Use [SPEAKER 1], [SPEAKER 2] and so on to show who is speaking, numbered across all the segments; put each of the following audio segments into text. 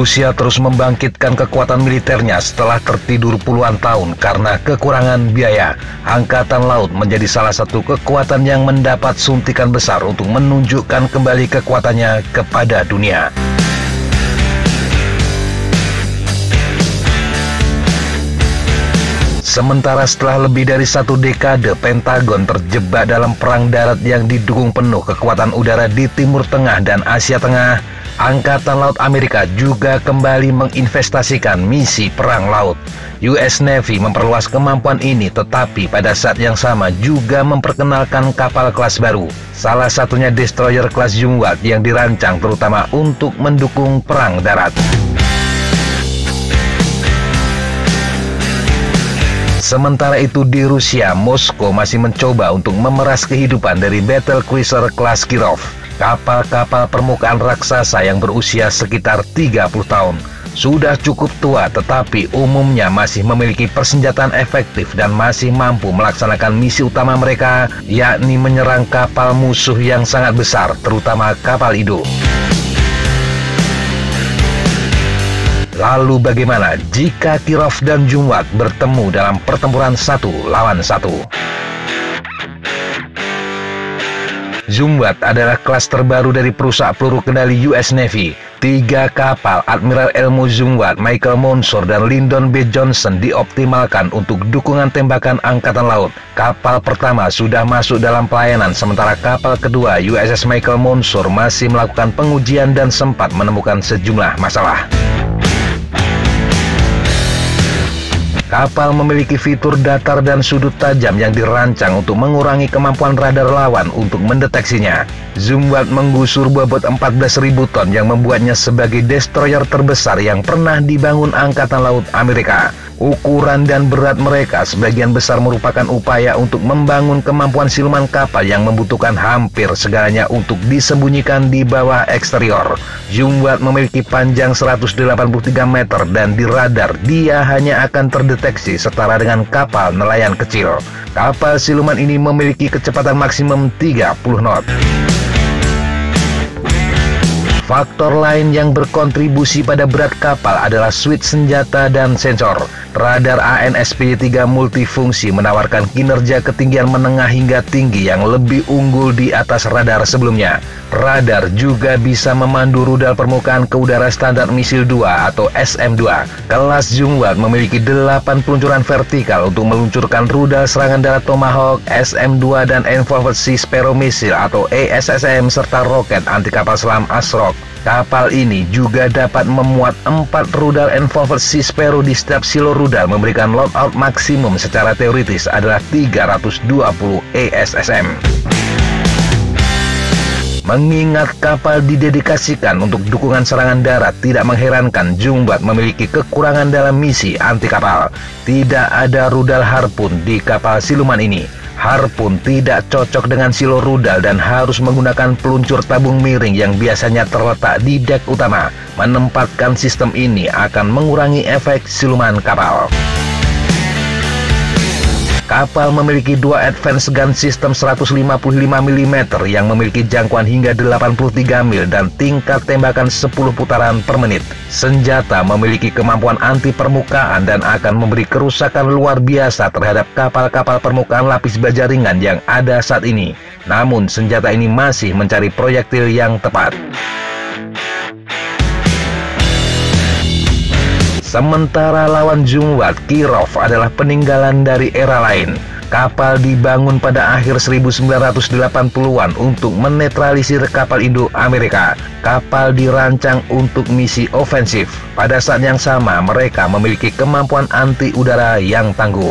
[SPEAKER 1] Rusia terus membangkitkan kekuatan militernya setelah tertidur puluhan tahun karena kekurangan biaya. Angkatan Laut menjadi salah satu kekuatan yang mendapat suntikan besar untuk menunjukkan kembali kekuatannya kepada dunia. Sementara setelah lebih dari satu dekade, Pentagon terjebak dalam perang darat yang didukung penuh kekuatan udara di Timur Tengah dan Asia Tengah, Angkatan Laut Amerika juga kembali menginvestasikan misi perang laut. US Navy memperluas kemampuan ini tetapi pada saat yang sama juga memperkenalkan kapal kelas baru. Salah satunya destroyer kelas Jungwat yang dirancang terutama untuk mendukung perang darat. Sementara itu di Rusia, Moskow masih mencoba untuk memeras kehidupan dari battle cruiser kelas Kirov, kapal-kapal permukaan raksasa yang berusia sekitar 30 tahun. Sudah cukup tua tetapi umumnya masih memiliki persenjataan efektif dan masih mampu melaksanakan misi utama mereka yakni menyerang kapal musuh yang sangat besar terutama kapal hidup. Lalu bagaimana jika Kirov dan Jumwat bertemu dalam pertempuran satu lawan satu? Zumwat adalah kelas terbaru dari perusahaan peluru kendali US Navy. Tiga kapal Admiral Elmo Zumwat, Michael Monsor, dan Lyndon B. Johnson dioptimalkan untuk dukungan tembakan Angkatan Laut. Kapal pertama sudah masuk dalam pelayanan, sementara kapal kedua USS Michael Monsor masih melakukan pengujian dan sempat menemukan sejumlah masalah. Kapal memiliki fitur datar dan sudut tajam yang dirancang untuk mengurangi kemampuan radar lawan untuk mendeteksinya. Zumwalt menggusur bobot 14.000 ton yang membuatnya sebagai destroyer terbesar yang pernah dibangun Angkatan Laut Amerika. Ukuran dan berat mereka sebagian besar merupakan upaya untuk membangun kemampuan siluman kapal yang membutuhkan hampir segalanya untuk disembunyikan di bawah eksterior. Jumbat memiliki panjang 183 meter dan di radar dia hanya akan terdeteksi setara dengan kapal nelayan kecil. Kapal siluman ini memiliki kecepatan maksimum 30 knot. Faktor lain yang berkontribusi pada berat kapal adalah switch senjata dan sensor. Radar ANSP-3 multifungsi menawarkan kinerja ketinggian menengah hingga tinggi yang lebih unggul di atas radar sebelumnya. Radar juga bisa memandu rudal permukaan ke udara standar misil 2 atau SM-2. Kelas Jungwat memiliki 8 peluncuran vertikal untuk meluncurkan rudal serangan darat Tomahawk, SM-2 dan Envolved Sea Sparrow Missile atau ESSM serta roket anti kapal selam Asrock. Kapal ini juga dapat memuat empat rudal Envolver Sparrow di setiap silo rudal memberikan loadout maksimum secara teoritis adalah 320 ESSM. Mengingat kapal didedikasikan untuk dukungan serangan darat, tidak mengherankan Jumbat memiliki kekurangan dalam misi anti kapal. Tidak ada rudal harpun di kapal siluman ini. Harpun tidak cocok dengan silo rudal dan harus menggunakan peluncur tabung miring yang biasanya terletak di dek utama. Menempatkan sistem ini akan mengurangi efek siluman kapal. Kapal memiliki dua advance gun system 155 mm yang memiliki jangkauan hingga 83 mil dan tingkat tembakan 10 putaran per menit. Senjata memiliki kemampuan anti permukaan dan akan memberi kerusakan luar biasa terhadap kapal-kapal permukaan lapis baja ringan yang ada saat ini. Namun senjata ini masih mencari proyektil yang tepat. Sementara lawan Jungwat, Kirov adalah peninggalan dari era lain. Kapal dibangun pada akhir 1980-an untuk menetralisir kapal Indo Amerika. Kapal dirancang untuk misi ofensif. Pada saat yang sama, mereka memiliki kemampuan anti udara yang tangguh.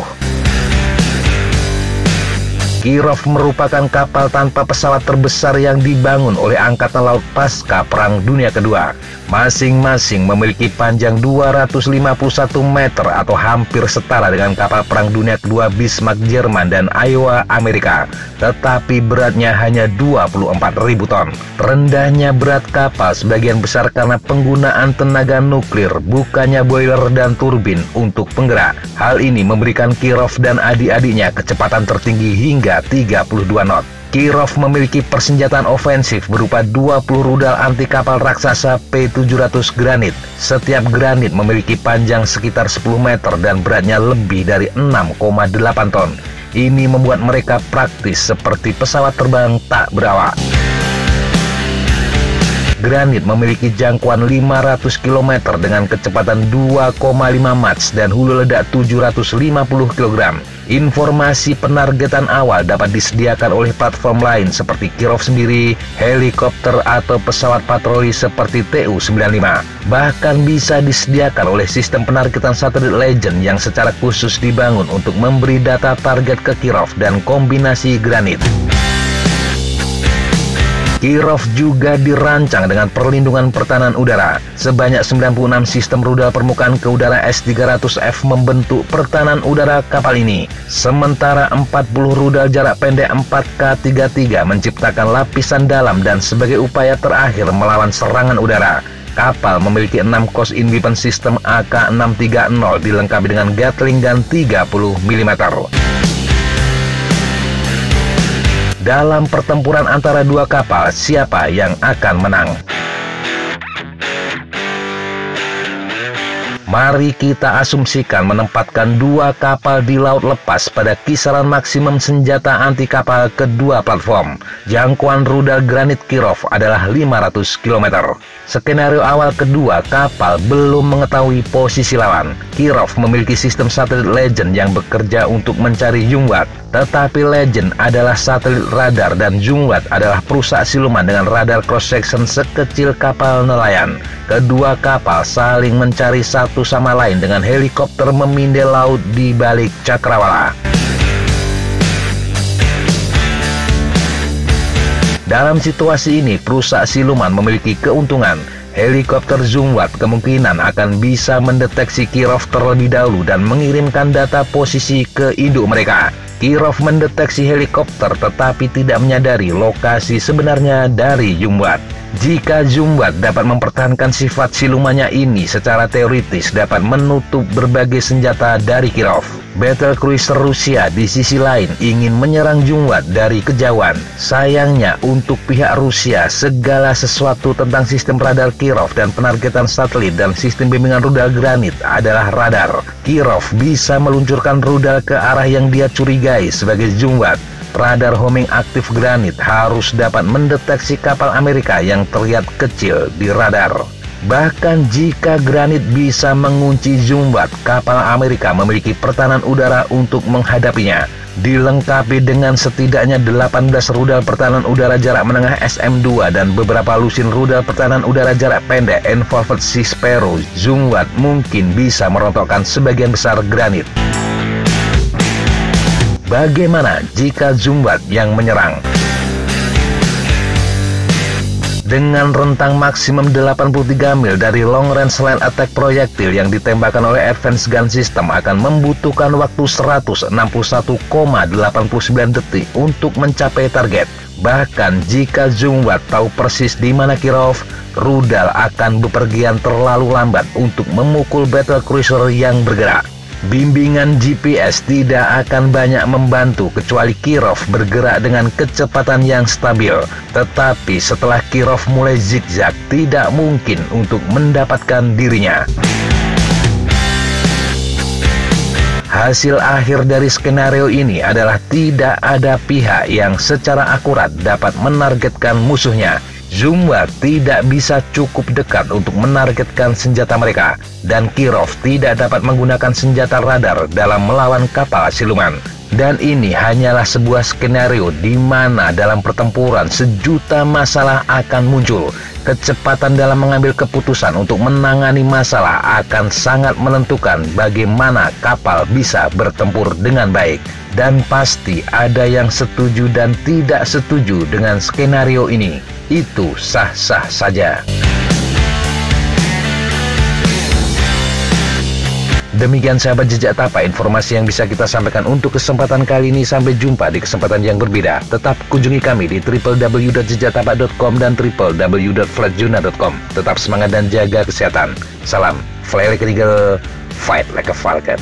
[SPEAKER 1] Kirov merupakan kapal tanpa pesawat terbesar yang dibangun oleh Angkatan Laut pasca Perang Dunia Kedua. Masing-masing memiliki panjang 251 meter atau hampir setara dengan kapal Perang Dunia Kedua Bismarck Jerman dan Iowa Amerika. Tetapi beratnya hanya 24.000 ton. Rendahnya berat kapal sebagian besar karena penggunaan tenaga nuklir, bukannya boiler dan turbin untuk penggerak. Hal ini memberikan Kirov dan adik-adiknya kecepatan tertinggi hingga 32 knot. Kirov memiliki persenjataan ofensif berupa 20 rudal anti kapal raksasa P-700 Granit. Setiap Granit memiliki panjang sekitar 10 meter dan beratnya lebih dari 6,8 ton. Ini membuat mereka praktis seperti pesawat terbang tak berawak. Granit memiliki jangkauan 500 km dengan kecepatan 2,5 Mach dan hulu ledak 750 kg. Informasi penargetan awal dapat disediakan oleh platform lain seperti Kirov sendiri, helikopter atau pesawat patroli seperti Tu-95. Bahkan bisa disediakan oleh sistem penargetan satelit Legend yang secara khusus dibangun untuk memberi data target ke Kirov dan kombinasi Granit. Kirov juga dirancang dengan perlindungan pertahanan udara. Sebanyak 96 sistem rudal permukaan ke udara S-300F membentuk pertahanan udara kapal ini. Sementara 40 rudal jarak pendek 4K-33 menciptakan lapisan dalam dan sebagai upaya terakhir melawan serangan udara. Kapal memiliki 6 cos in weapon system AK-630 dilengkapi dengan Gatling gun 30 mm. Dalam pertempuran antara dua kapal, siapa yang akan menang? Mari kita asumsikan menempatkan dua kapal di laut lepas pada kisaran maksimum senjata anti kapal kedua platform. Jangkauan rudal granit Kirov adalah 500 km. Skenario awal kedua, kapal belum mengetahui posisi lawan. Kirov memiliki sistem satelit Legend yang bekerja untuk mencari Jungwat. Tetapi Legend adalah satelit radar dan Jungwat adalah perusahaan siluman dengan radar cross-section sekecil kapal nelayan. Kedua kapal saling mencari satu sama lain dengan helikopter memindai laut di balik cakrawala. Dalam situasi ini, perusahaan siluman memiliki keuntungan. Helikopter Zumwat kemungkinan akan bisa mendeteksi Kirov terlebih dahulu dan mengirimkan data posisi ke induk mereka. Kirov mendeteksi helikopter tetapi tidak menyadari lokasi sebenarnya dari Jumbat. Jika Jumbat dapat mempertahankan sifat silumannya ini secara teoritis dapat menutup berbagai senjata dari Kirov. Battle cruiser Rusia di sisi lain ingin menyerang Jumbat dari kejauhan. Sayangnya untuk pihak Rusia segala sesuatu tentang sistem radar Kirov dan penargetan satelit dan sistem bimbingan rudal granit adalah radar. Kirov bisa meluncurkan rudal ke arah yang dia curigai sebagai Jumbat. Radar homing aktif granit harus dapat mendeteksi kapal Amerika yang terlihat kecil di radar. Bahkan jika Granit bisa mengunci Zumbat, kapal Amerika memiliki pertahanan udara untuk menghadapinya. Dilengkapi dengan setidaknya 18 rudal pertahanan udara jarak menengah SM-2 dan beberapa lusin rudal pertahanan udara jarak pendek Envolved Sea Sparrow, Zumbat mungkin bisa merontokkan sebagian besar Granit. Bagaimana jika Zumbat yang menyerang? dengan rentang maksimum 83 mil dari long range land attack proyektil yang ditembakkan oleh advanced gun system akan membutuhkan waktu 161,89 detik untuk mencapai target. Bahkan jika Zumwat tahu persis di mana Kirov, rudal akan bepergian terlalu lambat untuk memukul battle cruiser yang bergerak. Bimbingan GPS tidak akan banyak membantu kecuali Kirov bergerak dengan kecepatan yang stabil. Tetapi setelah Kirov mulai zigzag, tidak mungkin untuk mendapatkan dirinya. Hasil akhir dari skenario ini adalah tidak ada pihak yang secara akurat dapat menargetkan musuhnya. Zumba tidak bisa cukup dekat untuk menargetkan senjata mereka, dan Kirov tidak dapat menggunakan senjata radar dalam melawan kapal siluman. Dan ini hanyalah sebuah skenario di mana dalam pertempuran sejuta masalah akan muncul. Kecepatan dalam mengambil keputusan untuk menangani masalah akan sangat menentukan bagaimana kapal bisa bertempur dengan baik. Dan pasti ada yang setuju dan tidak setuju dengan skenario ini itu sah-sah saja. Demikian sahabat jejak tapa informasi yang bisa kita sampaikan untuk kesempatan kali ini. Sampai jumpa di kesempatan yang berbeda. Tetap kunjungi kami di www.jejaktapa.com dan www.flatjuna.com. Tetap semangat dan jaga kesehatan. Salam, fly like an eagle, fight like a falcon.